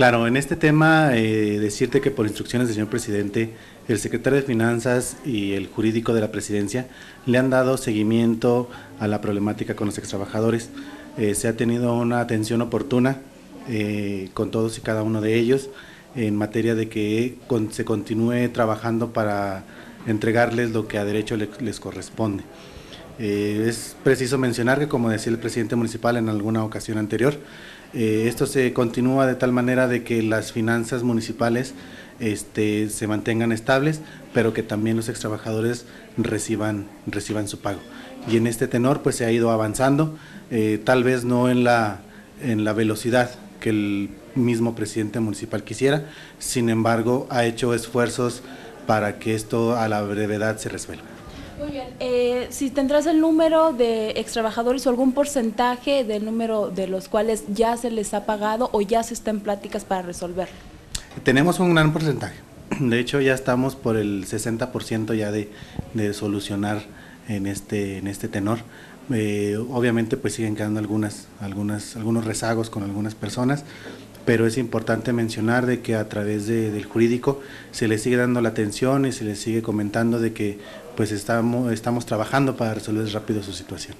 Claro, en este tema, eh, decirte que por instrucciones del señor presidente, el secretario de Finanzas y el jurídico de la presidencia le han dado seguimiento a la problemática con los extrabajadores. Eh, se ha tenido una atención oportuna eh, con todos y cada uno de ellos en materia de que se continúe trabajando para entregarles lo que a derecho les, corresponde. Es preciso mencionar que, como decía el presidente municipal en alguna ocasión anterior, eh, esto se continúa de tal manera de que las finanzas municipales este, se mantengan estables, pero que también los extrabajadores reciban, reciban su pago. Y en este tenor pues se ha ido avanzando, eh, tal vez no en la, en la velocidad que el mismo presidente municipal quisiera, sin embargo ha hecho esfuerzos para que esto a la brevedad se resuelva. Muy bien. Eh, si tendrás el número de ex trabajadores o algún porcentaje del número de los cuales ya se les ha pagado o ya se está en pláticas para resolver. Tenemos un gran porcentaje. De hecho, ya estamos por el 60% ya de, solucionar en este, en este tenor. Eh, obviamente, pues siguen quedando algunas, algunas, algunos rezagos con algunas personas, pero es importante mencionar de que a través del jurídico se le sigue dando la atención y se le sigue comentando de que pues estamos, trabajando para resolver rápido su situación.